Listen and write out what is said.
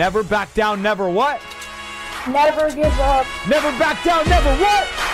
Never back down, never what? Never give up. Never back down, never what?